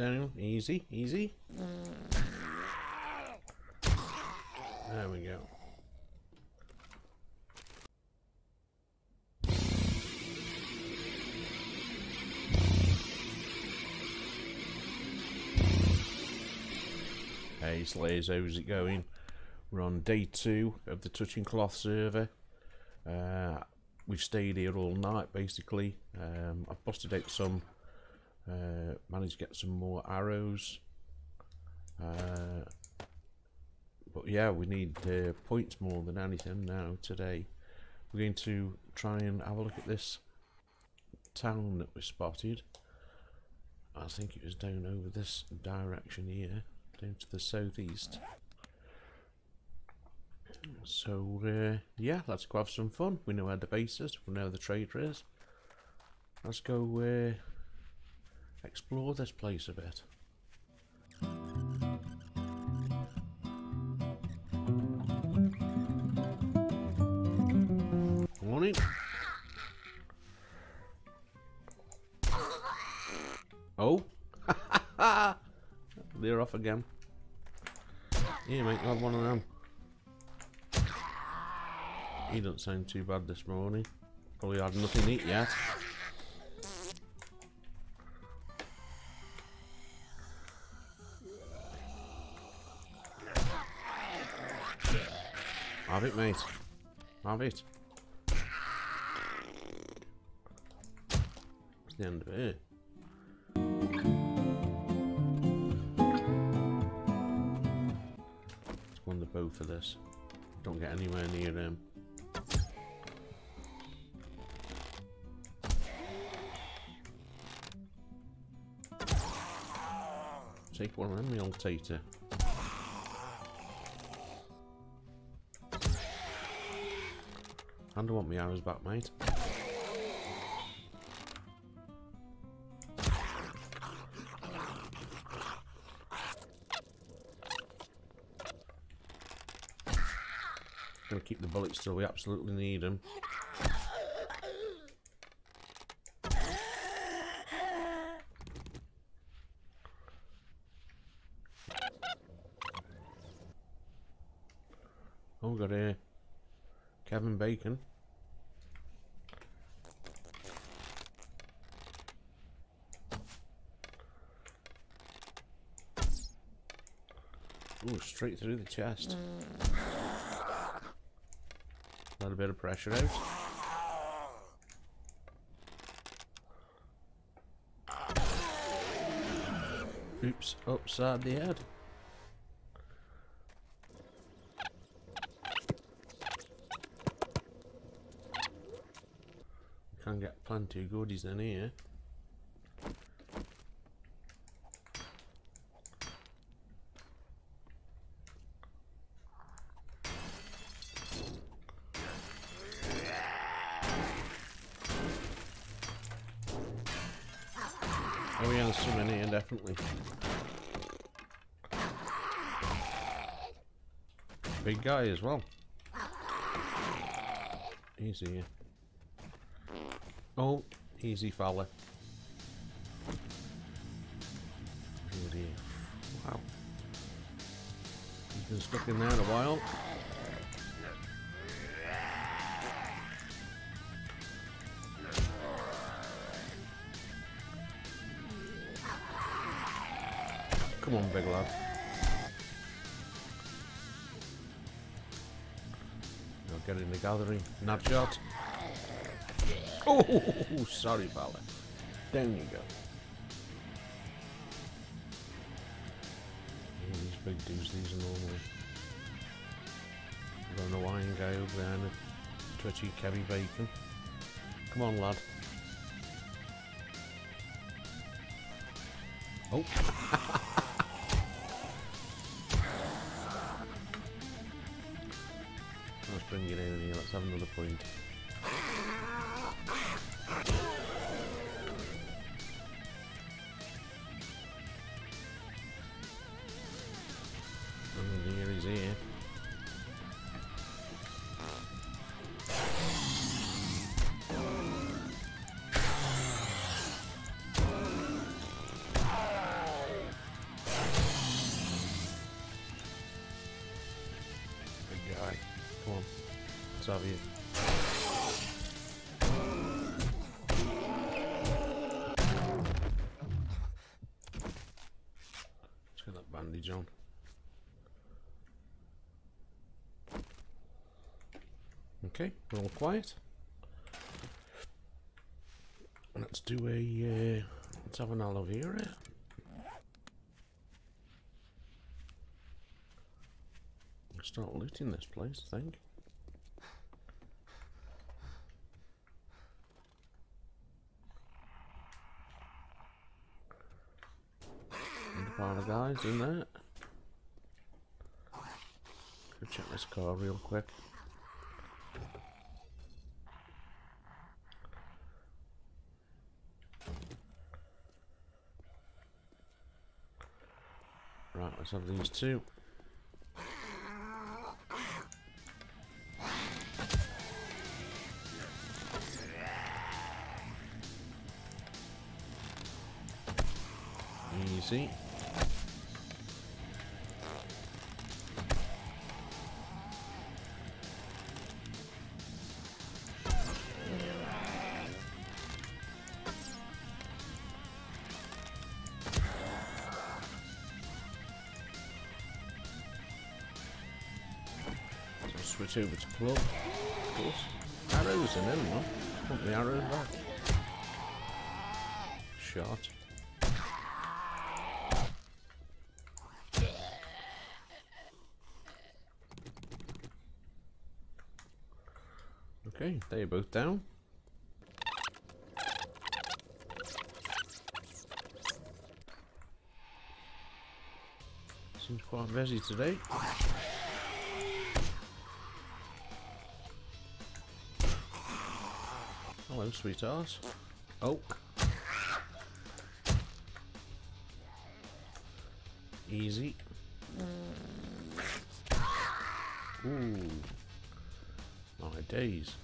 down. Easy, easy. There we go. Hey Slayers, how's it going? We're on day two of the Touching Cloth server. Uh, we've stayed here all night basically. Um, I've busted out some, uh, managed to get some more arrows. Uh, but yeah, we need uh, points more than anything now today. We're going to try and have a look at this town that we spotted. I think it was down over this direction here, down to the southeast. So, uh, yeah, let's go have some fun. We know where the base is, we know where the trader is. Let's go uh, explore this place a bit. Morning. Oh, they're off again. Here, mate, have one of them. He doesn't sound too bad this morning. Probably had nothing to eat yet. Have it, mate. Have it. It's the end of it. Let's go on the bow for this. Don't get anywhere near him. Take one of them, the old tater. I want my arrows back, mate. Gonna keep the bullets till we absolutely need them. Oh, got a Kevin Bacon. Ooh, straight through the chest. A little bit of pressure out. Oops, upside the head. Can get plenty of goodies in here. There's some in here, definitely. Big guy as well. Easy. Oh, easy fella. Wow. He's been stuck in there a while. Gathering. Nab shot. Oh, sorry, fella. Down you go. These big dudes, these are normal. Got an Hawaiian guy over there and a twitchy Kevy Bacon. Come on, lad. Oh. bring it in here. Let's have another point. Let's have you. Let's get that bandage on. Okay, we're all quiet. Let's do a, uh, let's have an aloe vera. Start looting this place, I think. And a pile of guys in there. Go check this car real quick. Right, let's have these two. Switch over to club. Of course. Arrows in them, no? Want the arrows back? Shot. Okay, they're both down. Seems quite busy today. Hello, sweetheart. Oh. Easy. Ooh. My days.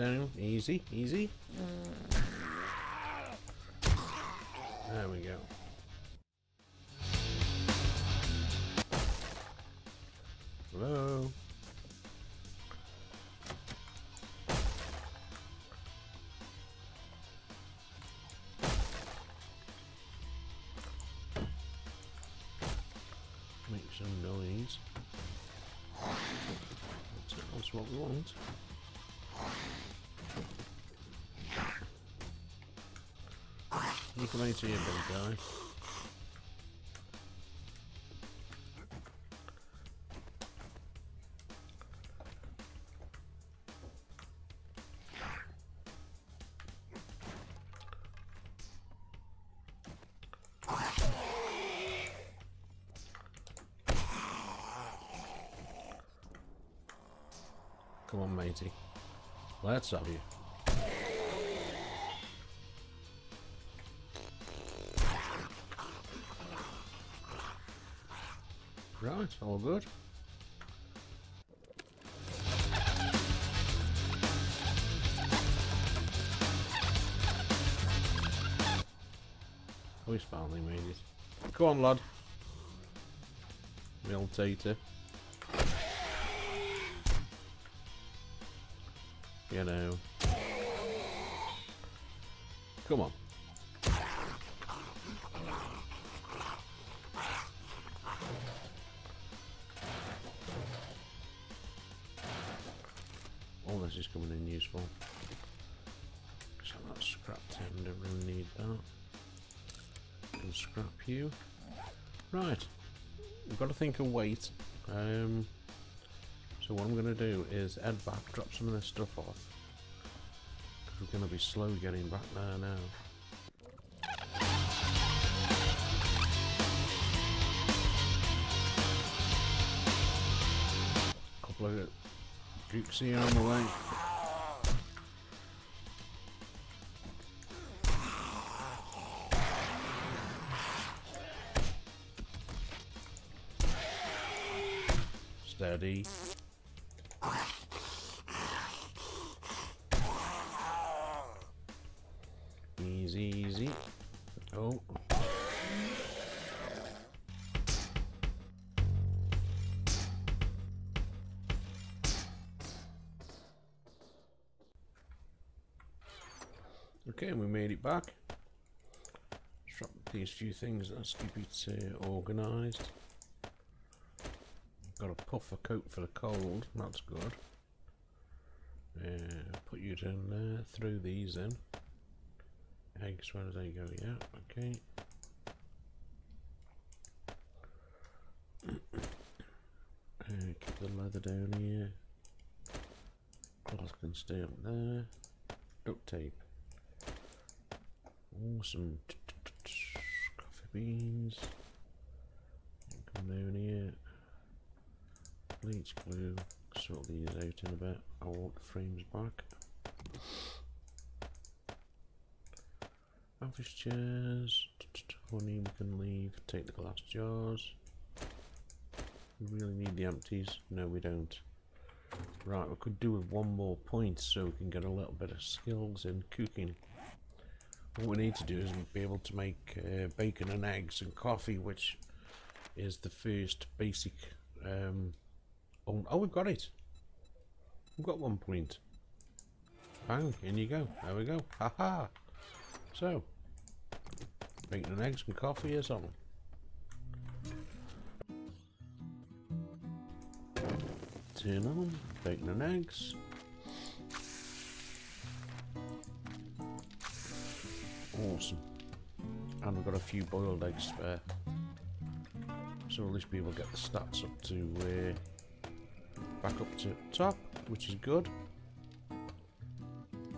Down. Easy, easy. Mm. There we go. Out here, big guy. Come on, matey. Let's have you. Right, all good. Oh, he's finally made it. Go on, lad. Real tater. You know. Come on. This is coming in useful. So that's scrap tin, don't really need that. Can scrap you. Right. We've got to think of weight. Um, so what I'm going to do is head back, drop some of this stuff off. Because we're going to be slow getting back there now. Couple of Duke's here on the way. Steady. Easy, easy. Oh. Okay, we made it back. Drop these few things. Let's keep it uh, organised. Got a puffer coat for the cold. That's good. Uh, put you down there. Throw these in. Eggs, where do they go? Yeah, okay. Uh, keep the leather down here. Cloth can stay up there. Duct tape. Awesome. Coffee beans. Come down here. Bleach glue. Sort these out in a bit. I want frames back. Office chairs. Honey we can leave. Take the glass jars. We really need the empties. No, we don't. Right, we could do with one more point so we can get a little bit of skills in cooking. What we need to do is be able to make uh, bacon and eggs and coffee, which is the first basic. Um, oh, oh, we've got it. We've got one point. Bang, in you go. There we go. Ha ha. So, bacon and eggs and coffee is on. Turn on, bacon and eggs. Awesome. And we've got a few boiled eggs spare. So at least we will get the stats up to uh, back up to top, which is good.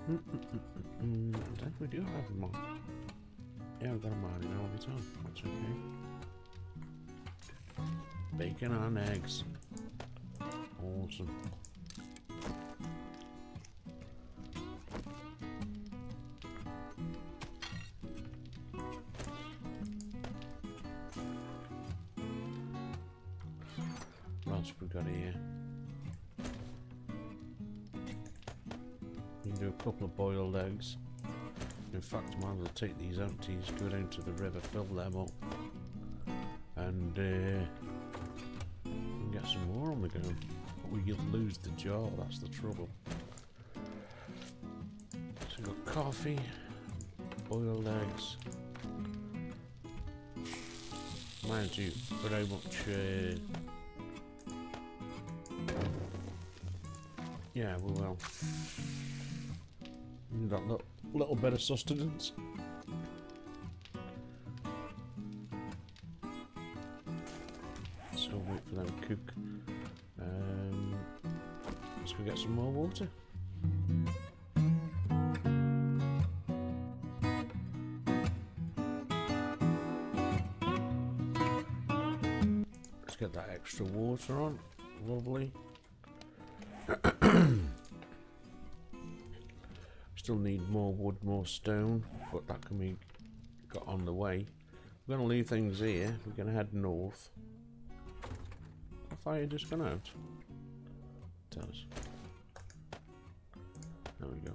Mm -mm -mm I think we do have them on. Yeah, we've got them on all the time. That's okay. Bacon and eggs. Awesome. Take these empties, go down to the river, fill them up, and uh, get some more on the go. But we lose the jar, that's the trouble. So we've got coffee, boiled eggs. Mind you, very much. Uh, yeah, we will. That little, little bit of sustenance. Cook. Um, let's go get some more water. Let's get that extra water on. Lovely. Still need more wood, more stone, but that can be got on the way. We're going to leave things here. We're going to head north. Far you just out? Tell us. There we go.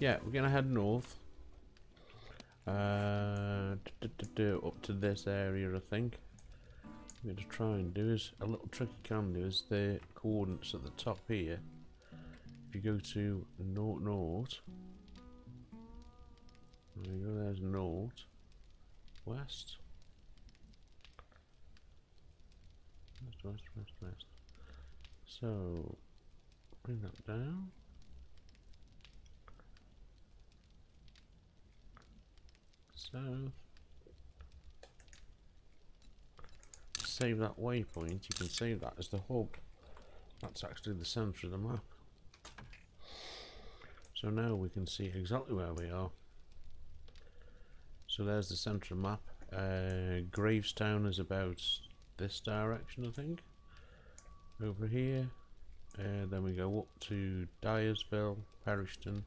Yeah, we're to head north. Uh, up to this area, I think. I'm to try and do is a little trick you can do is the coordinates at the top here. If you go to north north, there you go. There's north, west, So bring that down. So, save that waypoint, you can save that as the hub. That's actually the centre of the map. So now we can see exactly where we are. So there's the the map. Uh, Gravestown is about this direction, I think. Over here. Uh, then we go up to Dyersville, Periston.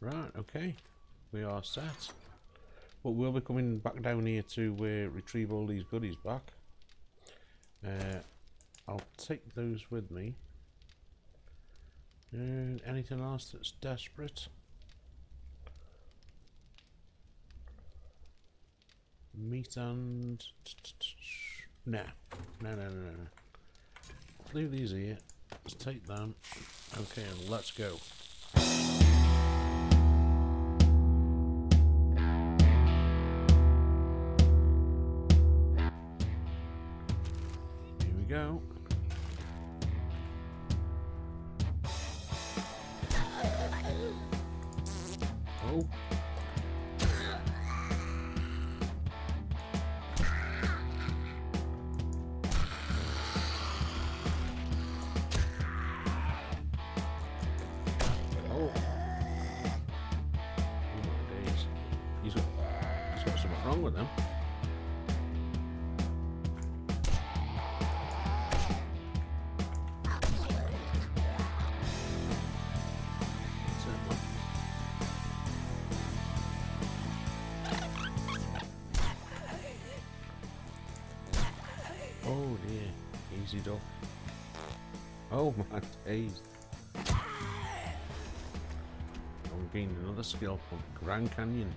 Right, okay. We are set. But we'll be coming back down here to uh, retrieve all these goodies back. Uh, I'll take those with me. And anything else that's desperate? Meat and... Nah. No, no, no, no. Leave these here. Let's take them. Okay, let's go. Oh dear, easy duck. Oh my days. I'm gained another skill from Grand Canyon.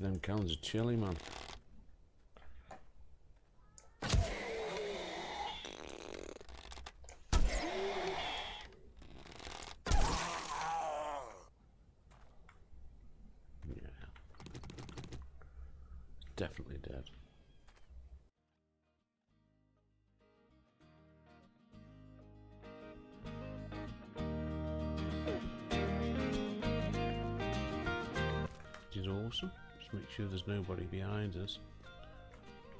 Them cans of chili, man. Yeah. Definitely dead. Sure there's nobody behind us.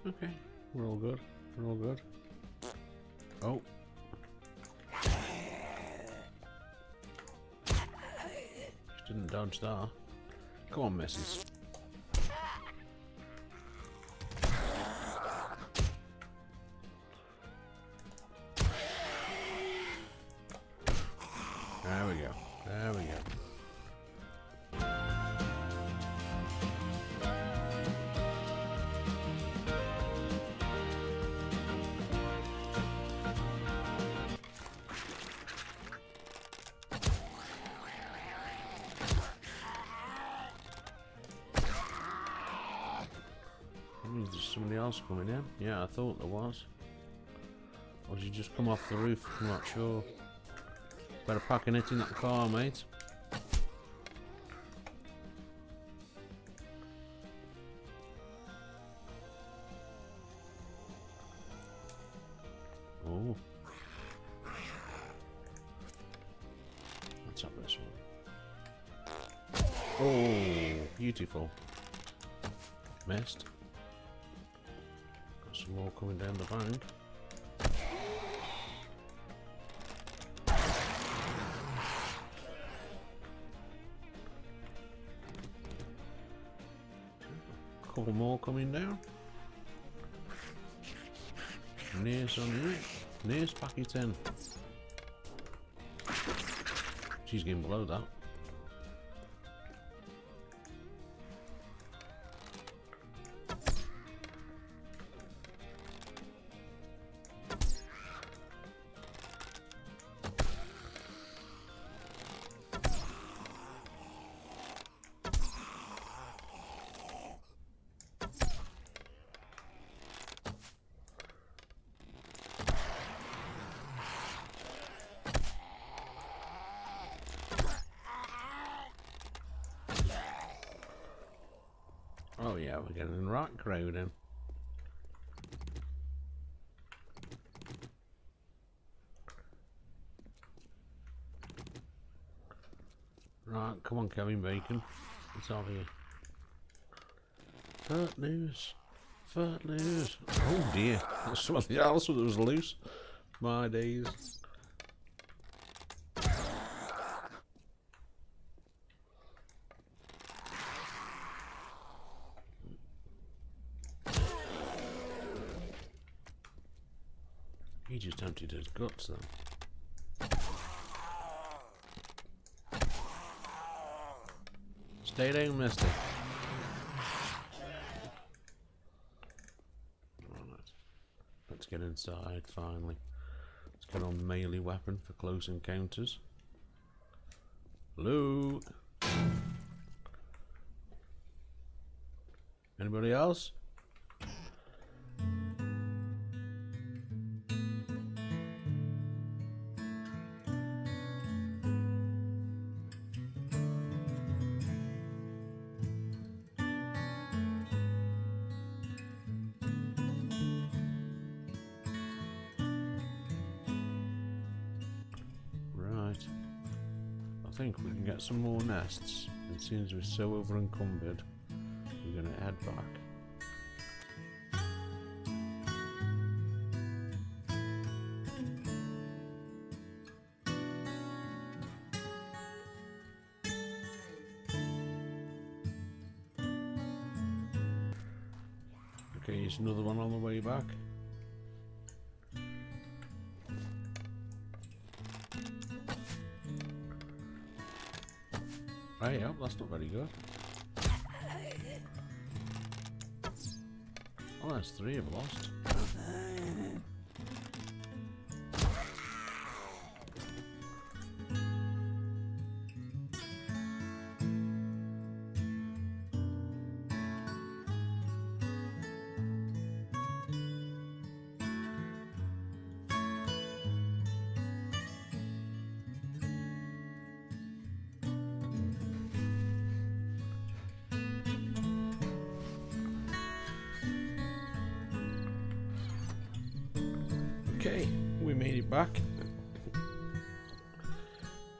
Okay, we're all good. We're all good. Oh. Just didn't dodge that. Come on, missus. Somebody else coming in. Yeah, I thought there was. Or did you just come off the roof? I'm not sure. Better packing it in that car, mate. Couple more coming down. Near's on it. Near's packet 10. She's getting below that. Oh yeah, we're getting the right crowd in. Right, come on, Kevin Bacon. It's over here. Fat news. Fat news. Oh dear. That's something else that was loose. My days. He just emptied guts then. Stay down, mister. Right. Let's get inside finally. Let's get on melee weapon for close encounters. Hello? Anybody else? More nests. It seems we're so over encumbered. We're gonna add back. Okay, here's another one on the way back. Right, yep, oh, that's not very good. Oh, that's three I've lost.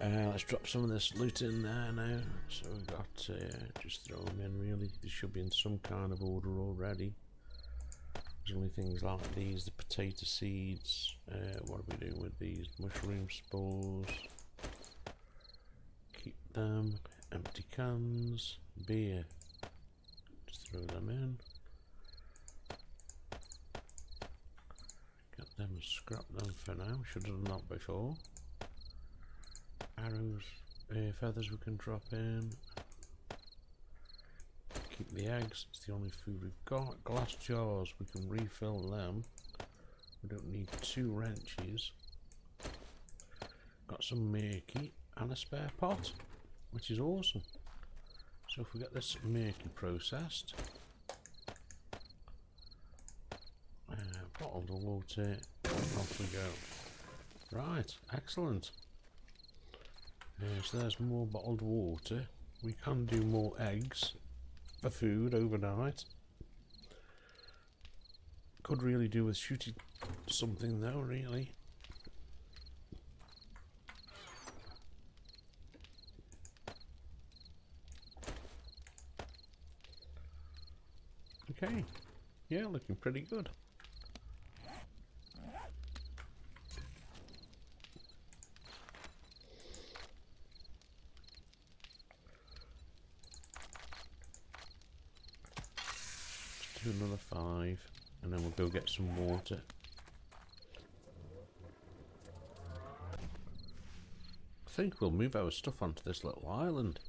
Uh, let's drop some of this loot in there now. So we've got, uh, just throw them in really. They should be in some kind of order already. There's only things like these, the potato seeds. Uh, what are we doing with these? Mushroom spores. Keep them. Empty cans. Beer. Just throw them in. Get them and scrap them for now. Should have done that before. Arrows, uh, feathers we can drop in. Keep the eggs, it's the only food we've got. Glass jars, we can refill them. We don't need two wrenches. Got some murky and a spare pot, which is awesome. So if we get this murky processed, uh, bottled water, off we go. Right, excellent. So there's more bottled water. We can do more eggs for food overnight. Could really do with shooting something though, really. Okay, yeah, looking pretty good. Let's do another five, and then we'll go get some water. I think we'll move our stuff onto this little island.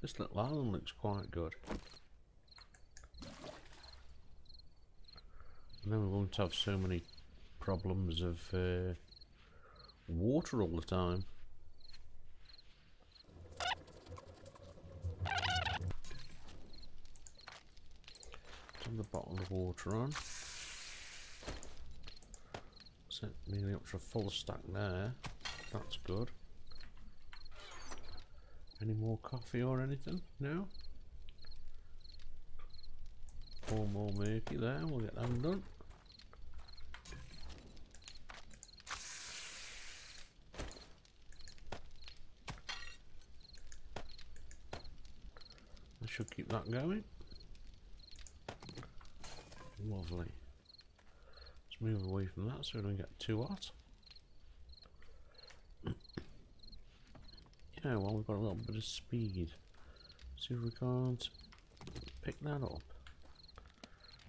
This little island looks quite good. And then we won't have so many problems of uh, water all the time. Turn the bottle of water on. Set nearly up to a full stack there. That's good. Any more coffee or anything? No? Four more murky there, we'll get them done. I should keep that going. Lovely. Let's move away from that so we don't get too hot. yeah, well, we've got a little bit of speed. See if we can't pick that up.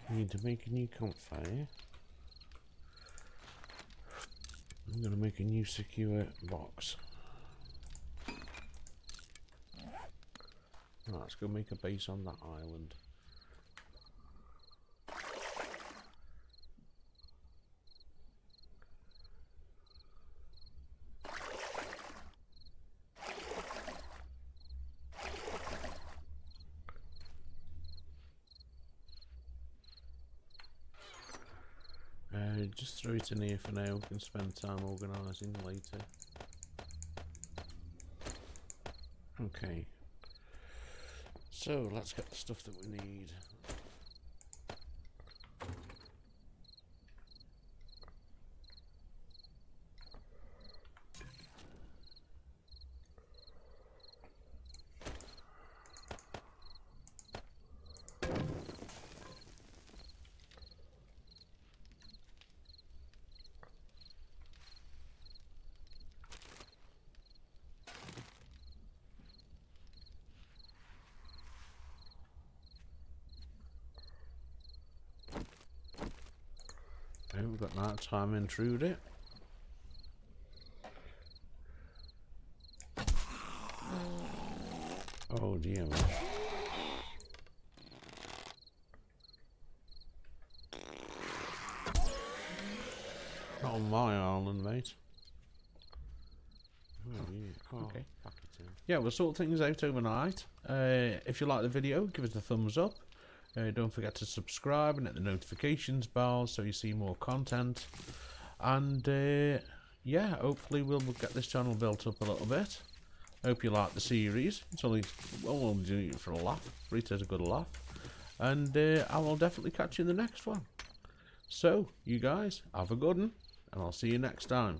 We need to make a new campfire. I'm going to make a new secure box. Right, let's go make a base on that island. Uh, just throw it in here for now, we can spend time organising later. Okay. So, let's get the stuff that we need. That time intruder. Oh dear. Not on my island, mate. Oh, yeah. Okay. Yeah, we'll sort things out overnight. Uh, if you like the video, give us a thumbs up. Uh, don't forget to subscribe and hit the notifications bell so you see more content. And uh, yeah, hopefully we'll, get this channel built up a little bit. Hope you like the series. It's only, well, we'll do it for a laugh. Rita's a good laugh. And uh, I will definitely catch you in the next one. So, you guys, have a good one, and I'll see you next time.